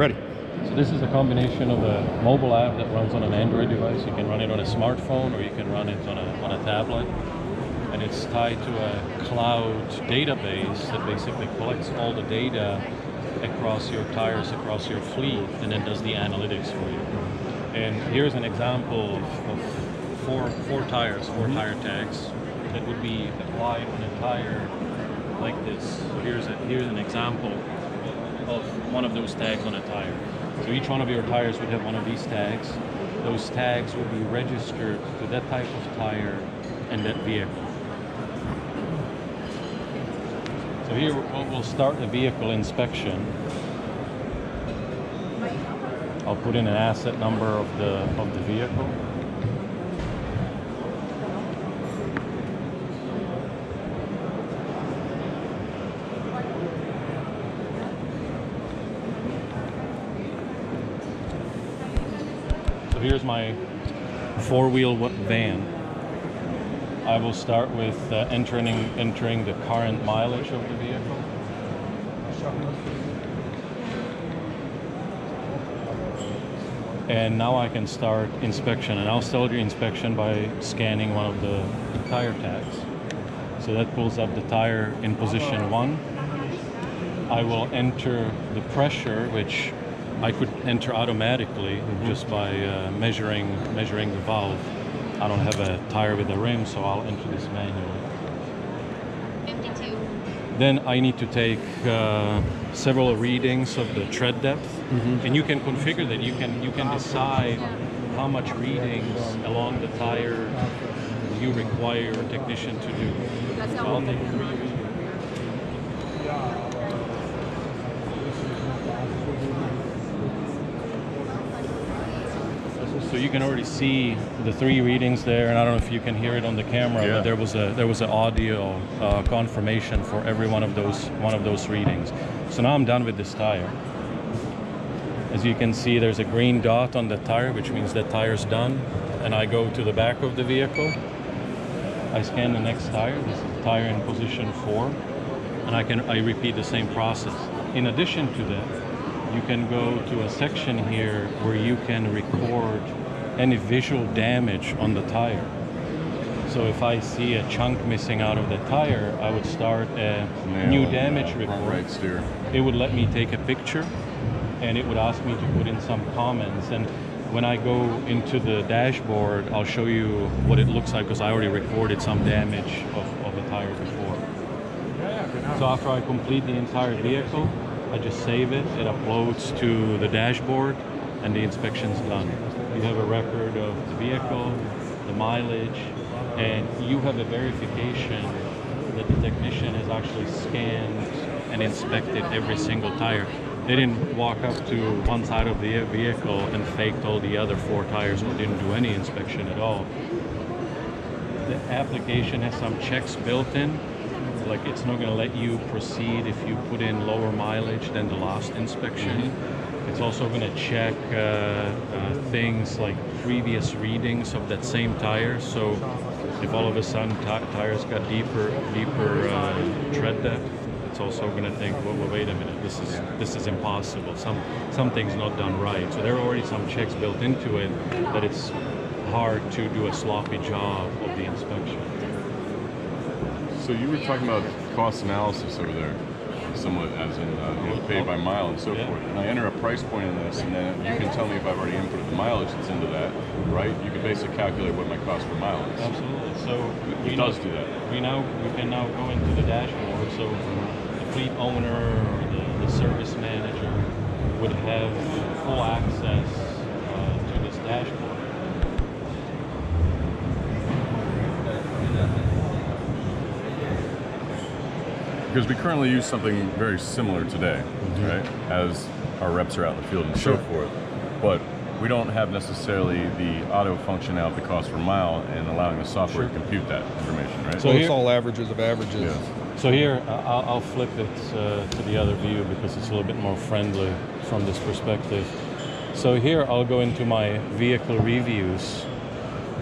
Ready. So this is a combination of a mobile app that runs on an Android device. You can run it on a smartphone or you can run it on a, on a tablet. And it's tied to a cloud database that basically collects all the data across your tires, across your fleet, and then does the analytics for you. And here's an example of, four, four tires, 4 mm-hmm. tire tags that would be applied on a tire like this. So here's, a, here's an example of one of those tags on a tire. So each one of your tires would have one of these tags. Those tags would be registered to that type of tire and that vehicle. So here we'll start the vehicle inspection. I'll put in an asset number of the of the vehicle. So here's my four-wheel van. I will start with uh, entering entering the current mileage of the vehicle. And now I can start inspection, and I'll start the inspection by scanning one of the tire tags. So that pulls up the tire in position one. I will enter the pressure, which I could enter automatically just by uh, measuring measuring the valve. I don't have a tire with a rim, so I'll enter this manually. 52. Then I need to take uh, several readings of the tread depth, and you can configure that. You can you can decide how much readings along the tire you require a technician to do. So I'll take three readings. So you can already see the three readings there, and I don't know if you can hear it on the camera, Yeah. but there was a there was an audio uh, confirmation for every one of those one of those readings. So now I'm done with this tire. As you can see, there's a green dot on the tire, which means that tire's done. And I go to the back of the vehicle. I scan the next tire. This is tire in position four, and I can I repeat the same process. In addition to that, you can go to a section here where you can record any visual damage on the tire. So if I see a chunk missing out of the tire, I would start a new damage report Right steer. it would let me take a picture and it would ask me to put in some comments and when I go into the dashboard I'll show you what it looks like because I already recorded some damage of, of the tire before. So after I complete the entire vehicle I just save it, it uploads to the dashboard and the inspection's done. You have a record of the vehicle, the mileage, and you have a verification that the technician has actually scanned and inspected every single tire. They didn't walk up to one side of the vehicle and faked all the other four tires or didn't do any inspection at all. The application has some checks built in. Like it's not going to let you proceed if you put in lower mileage than the last inspection. It's also going to check uh, uh, things like previous readings of that same tire. So if all of a sudden ti tires got deeper, deeper uh, tread depth, it's also going to think, well, well, wait a minute, this is this is impossible. Some something's not done right. So there are already some checks built into it that it's hard to do a sloppy job of the inspection. So you were talking about cost analysis over there, somewhat as in uh, you know, paid by mile and so Yeah. forth. And I enter a price point in this, and then you can tell me if I've already inputted the mileage that's into that, right? You can basically calculate what my cost per mile is. Absolutely. So It we does now- do that. We now we can now go into the dashboard. So the fleet owner or the, the service manager would have full access uh, to this dashboard. Because we currently use something very similar today, right? As our reps are out in the field and Sure. so forth. But we don't have necessarily the auto function out the cost per mile and allowing the software to compute that information, right? So So it's all averages of averages. Yeah. So here I'll, I'll flip it uh, to the other view because it's a little bit more friendly from this perspective. So here I'll go into my vehicle reviews.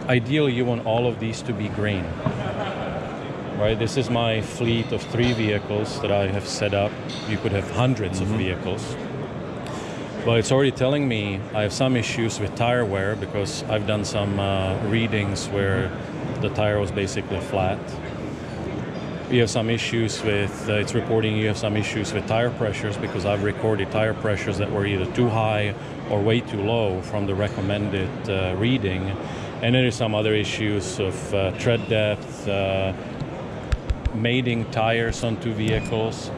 Ideally, you want all of these to be green. Right, this is my fleet of three vehicles that I have set up. You could have 100s of vehicles. But it's already telling me I have some issues with tire wear because I've done some uh, readings where the tire was basically flat. You have some issues with, uh, it's reporting you have some issues with tire pressures because I've recorded tire pressures that were either too high or way too low from the recommended uh, reading. And then there's some other issues of uh, tread depth, uh, mating tires on two vehicles,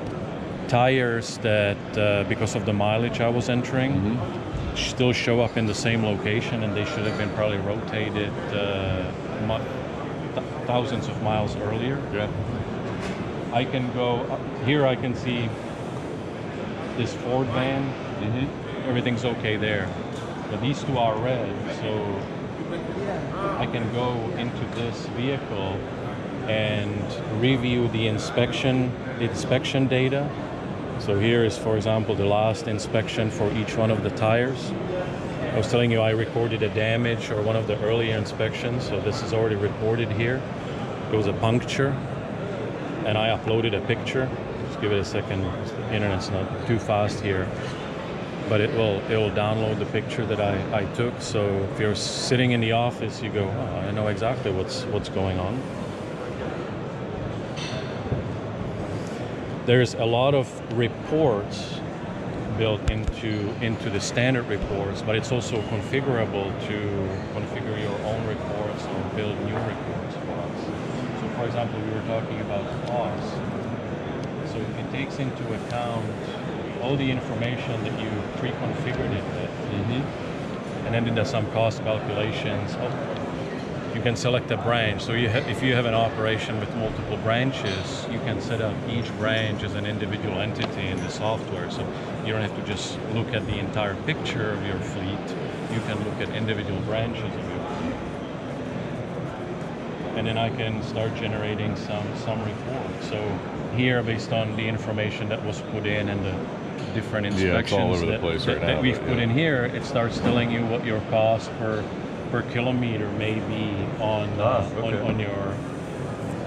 tires that, uh, because of the mileage I was entering, still show up in the same location and they should have been probably rotated uh, mu- th- thousands of miles earlier. Yeah. I can go up here. I can see this Ford van. Mm-hmm. Everything's okay there, but these two are red. So I can go into this vehicle and review the inspection the inspection data. So here is, for example, the last inspection for each one of the tires. I was telling you I recorded a damage or one of the earlier inspections, so this is already recorded here. It was a puncture, and I uploaded a picture. Just give it a second. The internet's not too fast here, but it will it will download the picture that I, I took. So if you're sitting in the office, you go, oh, I know exactly what's what's going on. There's a lot of reports built into into the standard reports, but it's also configurable to configure your own reports or build new reports for us. So, for example, we were talking about cost. So it takes into account all the information that you pre-configured it with, Mm-hmm. and then it does some cost calculations. Oh, you can select a branch. So you ha- if you have an operation with multiple branches, you can set up each branch as an individual entity in the software. So you don't have to just look at the entire picture of your fleet. You can look at individual branches of your fleet. And then I can start generating some some reports. So here, based on the information that was put in and the different inspections it's all over the that, right that now, we've but put in here, it starts telling you what your cost per per kilometer may be on uh, Ah, on, okay. on your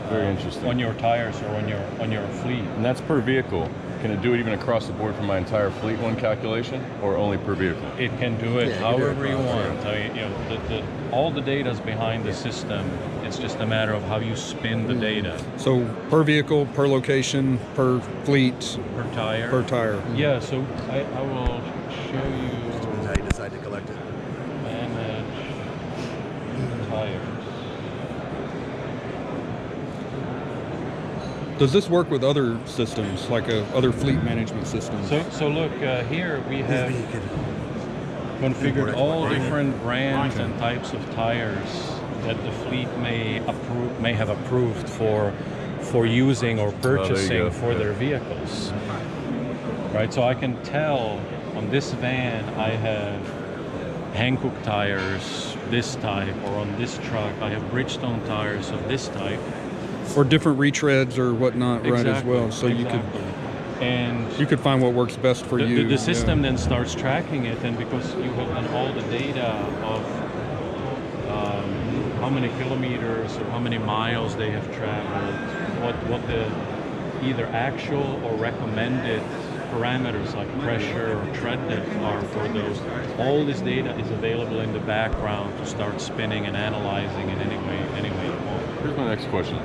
Very uh, interesting. on your tires or on your on your fleet. And that's per vehicle. Can it do it even across the board for my entire fleet one calculation, or only per vehicle? It can do it Yeah, you do it however you across, want. I mean, you know, the, the, all the data is behind the system. It's just a matter of how you spin the data So per vehicle, per location, per fleet, per tire. per tire. yeah, so I, I will show you how you decide to collect it. manage tires. Does this work with other systems, like uh, other fleet management systems? So, so look uh, here we have Maybe you could configured all different brands and types of tires that the fleet may approve may have approved for for using or purchasing go. for Yeah. their vehicles. Right, so I can tell on this van I have Hankook tires this type, or on this truck I have Bridgestone tires of this type. or different retreads or whatnot, right? As well. So you could and you could find what works best for the, you. the, the yeah. system then starts tracking it, and because you have done all the data of um, how many kilometers or how many miles they have traveled, what what the either actual or recommended parameters like pressure or tread depth are for those. All this data is available in the background to start spinning and analyzing in any way any way you want. Here's my next question.